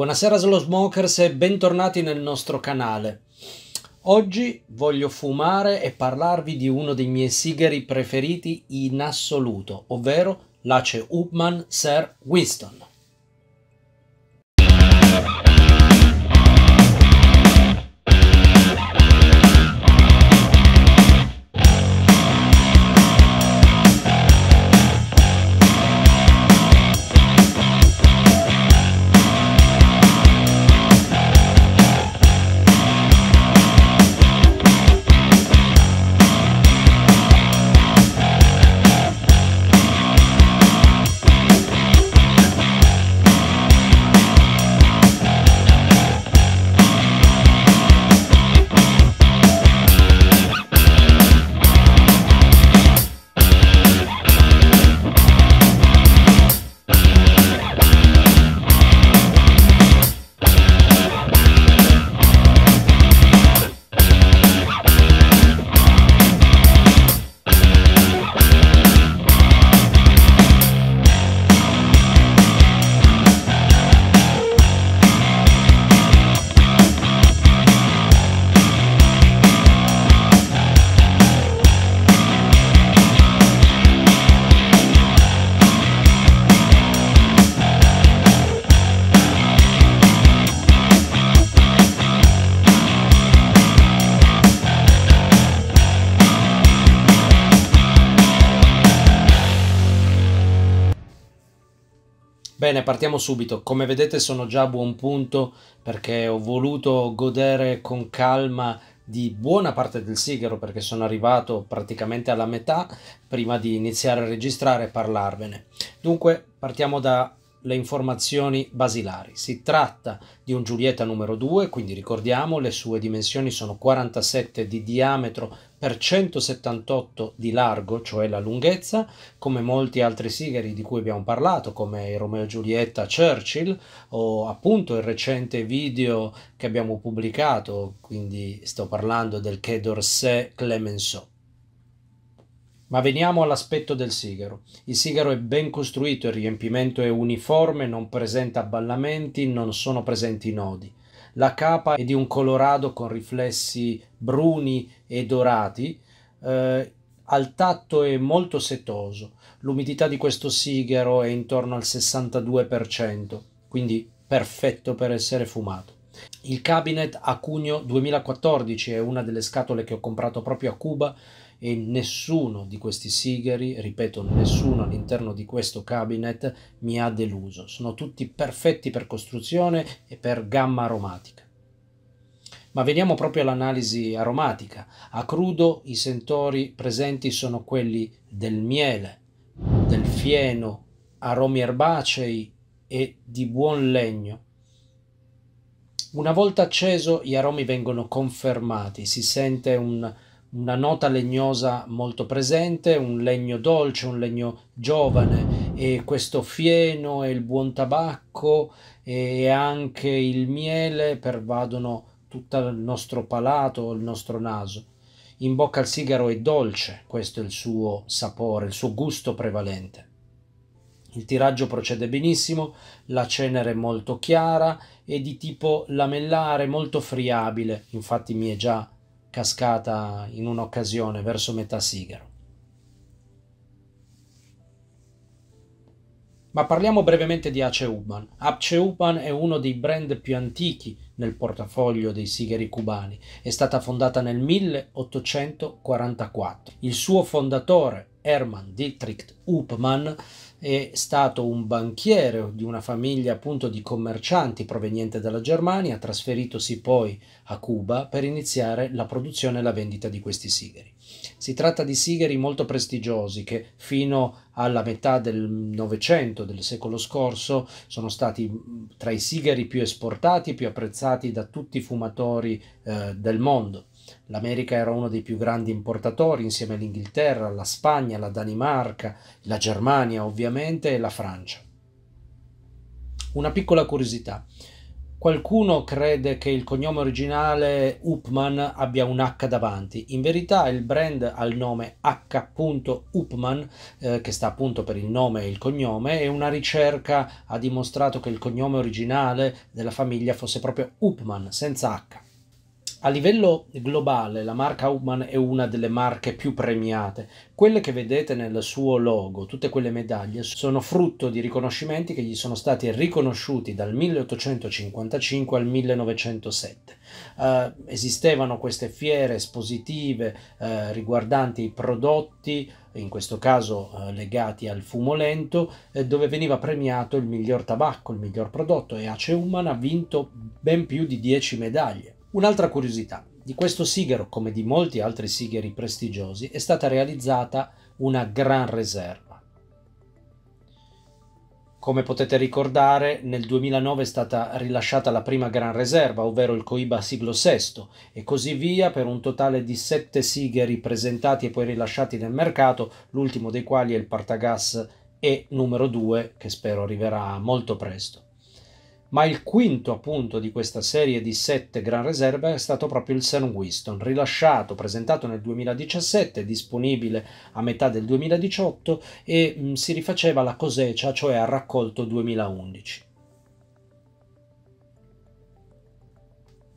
Buonasera Slow Smokers e bentornati nel nostro canale. Oggi voglio fumare e parlarvi di uno dei miei sigari preferiti in assoluto, ovvero l'Ace Upman Sir Winston. Bene, partiamo subito. Come vedete sono già a buon punto perché ho voluto godere con calma di buona parte del sigaro perché sono arrivato praticamente alla metà prima di iniziare a registrare e parlarvene. Dunque partiamo da le informazioni basilari. Si tratta di un Giulietta numero 2, quindi ricordiamo le sue dimensioni sono 47 di diametro per 178 di largo, cioè la lunghezza, come molti altri sigari di cui abbiamo parlato, come il Romeo e Giulietta Churchill o appunto il recente video che abbiamo pubblicato, quindi sto parlando del Quai d'Orsay Clemenceau. Ma veniamo all'aspetto del sigaro. Il sigaro è ben costruito, il riempimento è uniforme, non presenta abballamenti, non sono presenti nodi. La capa è di un colorado con riflessi bruni e dorati. Eh, al tatto è molto setoso. L'umidità di questo sigaro è intorno al 62%, quindi perfetto per essere fumato. Il cabinet a cugno 2014 è una delle scatole che ho comprato proprio a Cuba e nessuno di questi sigari, ripeto, nessuno all'interno di questo cabinet mi ha deluso. Sono tutti perfetti per costruzione e per gamma aromatica. Ma veniamo proprio all'analisi aromatica. A crudo i sentori presenti sono quelli del miele, del fieno, aromi erbacei e di buon legno. Una volta acceso gli aromi vengono confermati, si sente un una nota legnosa molto presente, un legno dolce, un legno giovane e questo fieno e il buon tabacco e anche il miele pervadono tutto il nostro palato, il nostro naso. In bocca il sigaro è dolce, questo è il suo sapore, il suo gusto prevalente. Il tiraggio procede benissimo, la cenere è molto chiara e di tipo lamellare, molto friabile, infatti mi è già cascata in un'occasione verso metà sigaro. Ma parliamo brevemente di Ace Ubman. Ace Ubman è uno dei brand più antichi nel portafoglio dei sigari cubani. È stata fondata nel 1844. Il suo fondatore, Hermann Dietrich Upman, è stato un banchiere di una famiglia appunto di commercianti proveniente dalla Germania, trasferitosi poi a Cuba per iniziare la produzione e la vendita di questi sigari. Si tratta di sigari molto prestigiosi che fino alla metà del Novecento, del secolo scorso, sono stati tra i sigari più esportati e più apprezzati da tutti i fumatori eh, del mondo. L'America era uno dei più grandi importatori insieme all'Inghilterra, la Spagna, la Danimarca, la Germania ovviamente e la Francia. Una piccola curiosità. Qualcuno crede che il cognome originale Upman abbia un H davanti. In verità il brand ha il nome H. Upman, eh, che sta appunto per il nome e il cognome, e una ricerca ha dimostrato che il cognome originale della famiglia fosse proprio Upman, senza H. A livello globale la marca Human è una delle marche più premiate. Quelle che vedete nel suo logo, tutte quelle medaglie, sono frutto di riconoscimenti che gli sono stati riconosciuti dal 1855 al 1907. Uh, eh, esistevano queste fiere espositive uh, riguardanti i prodotti, in questo caso uh, legati al fumo lento, dove veniva premiato il miglior tabacco, il miglior prodotto e Ace Human ha vinto ben più di 10 medaglie. Un'altra curiosità, di questo sigaro, come di molti altri sigari prestigiosi, è stata realizzata una gran reserva. Come potete ricordare, nel 2009 è stata rilasciata la prima gran reserva, ovvero il Coiba siglo VI, e così via per un totale di sette sigari presentati e poi rilasciati nel mercato, l'ultimo dei quali è il Partagas E numero 2, che spero arriverà molto presto ma il quinto appunto di questa serie di sette gran reserve è stato proprio il St. Winston, rilasciato, presentato nel 2017, disponibile a metà del 2018 e mh, mm, si rifaceva alla cosecia, cioè al raccolto 2011.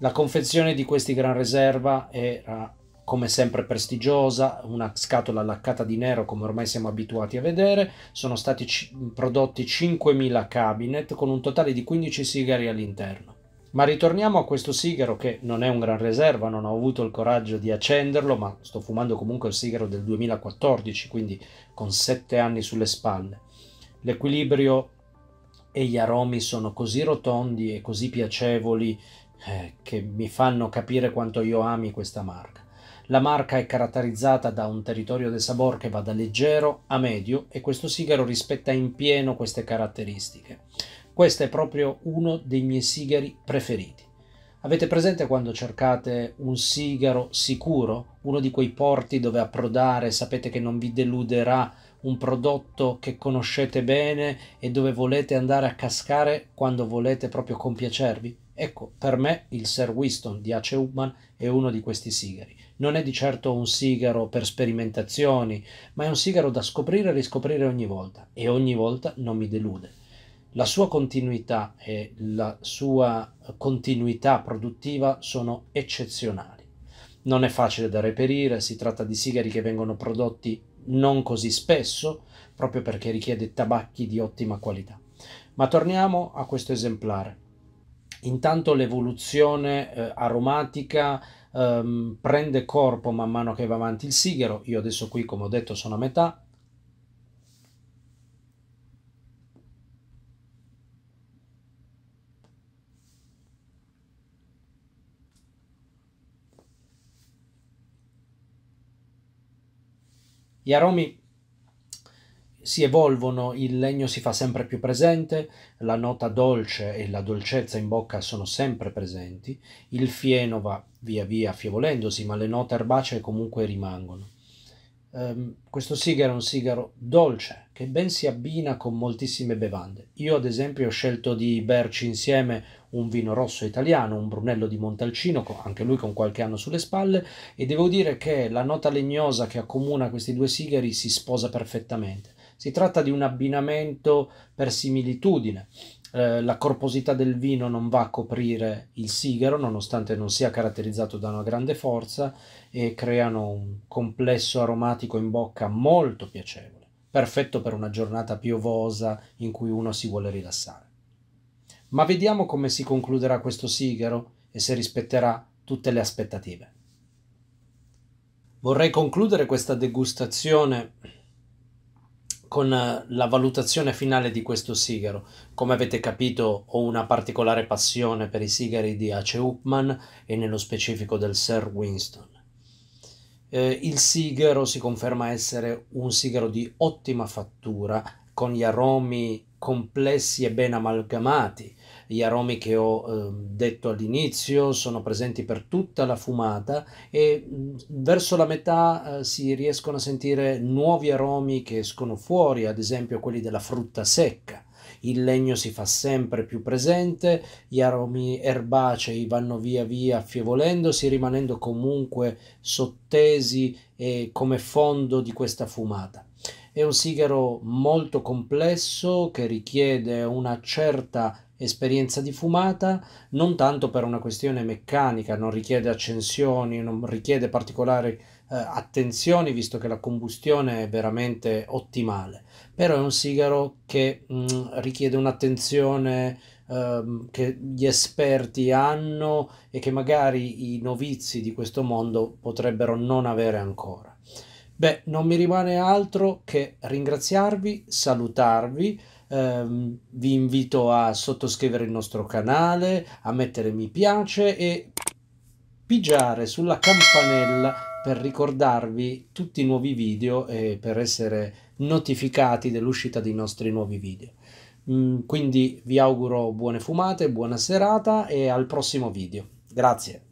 La confezione di questi gran reserva era come sempre prestigiosa, una scatola laccata di nero come ormai siamo abituati a vedere, sono stati prodotti 5.000 cabinet con un totale di 15 sigari all'interno. Ma ritorniamo a questo sigaro che non è un gran reserva, non ho avuto il coraggio di accenderlo, ma sto fumando comunque il sigaro del 2014, quindi con 7 anni sulle spalle. L'equilibrio e gli aromi sono così rotondi e così piacevoli eh, che mi fanno capire quanto io ami questa marca. La marca è caratterizzata da un territorio del sabor che va da leggero a medio e questo sigaro rispetta in pieno queste caratteristiche. Questo è proprio uno dei miei sigari preferiti. Avete presente quando cercate un sigaro sicuro, uno di quei porti dove approdare, sapete che non vi deluderà, un prodotto che conoscete bene e dove volete andare a cascare quando volete proprio compiacervi? Ecco, per me il Sir Winston di Ace Hubman è uno di questi sigari. Non è di certo un sigaro per sperimentazioni, ma è un sigaro da scoprire e riscoprire ogni volta e ogni volta non mi delude. La sua continuità e la sua continuità produttiva sono eccezionali. Non è facile da reperire, si tratta di sigari che vengono prodotti non così spesso, proprio perché richiede tabacchi di ottima qualità. Ma torniamo a questo esemplare. Intanto l'evoluzione eh, aromatica ehm, prende corpo man mano che va avanti il sigaro. Io adesso qui, come ho detto, sono a metà. Gli aromi si evolvono, il legno si fa sempre più presente, la nota dolce e la dolcezza in bocca sono sempre presenti, il fieno va via via affievolendosi, ma le note erbacee comunque rimangono. Um, questo sigaro è un sigaro dolce che ben si abbina con moltissime bevande. Io, ad esempio, ho scelto di berci insieme un vino rosso italiano, un Brunello di Montalcino, anche lui con qualche anno sulle spalle, e devo dire che la nota legnosa che accomuna questi due sigari si sposa perfettamente. Si tratta di un abbinamento per similitudine. Eh, la corposità del vino non va a coprire il sigaro, nonostante non sia caratterizzato da una grande forza, e creano un complesso aromatico in bocca molto piacevole, perfetto per una giornata piovosa in cui uno si vuole rilassare. Ma vediamo come si concluderà questo sigaro e se rispetterà tutte le aspettative. Vorrei concludere questa degustazione con eh, la valutazione finale di questo sigaro. Come avete capito ho una particolare passione per i sigari di Ace Upman e nello specifico del Sir Winston. Eh, il sigaro si conferma essere un sigaro di ottima fattura, con gli aromi complessi e ben amalgamati, gli aromi che ho eh, detto all'inizio sono presenti per tutta la fumata e verso la metà eh, si riescono a sentire nuovi aromi che escono fuori, ad esempio quelli della frutta secca. il legno si fa sempre più presente, gli aromi erbacei vanno via via affievolendosi, rimanendo comunque sottesi e come fondo di questa fumata. È un sigaro molto complesso che richiede una certa esperienza di fumata, non tanto per una questione meccanica, non richiede accensioni, non richiede particolari eh, attenzioni, visto che la combustione è veramente ottimale, però è un sigaro che mh, mm, richiede un'attenzione eh, che gli esperti hanno e che magari i novizi di questo mondo potrebbero non avere ancora. Beh, non mi rimane altro che ringraziarvi, salutarvi ehm, vi invito a sottoscrivere il nostro canale, a mettere mi piace e pigiare sulla campanella per ricordarvi tutti i nuovi video e per essere notificati dell'uscita dei nostri nuovi video. Mm, quindi vi auguro buone fumate, buona serata e al prossimo video. Grazie.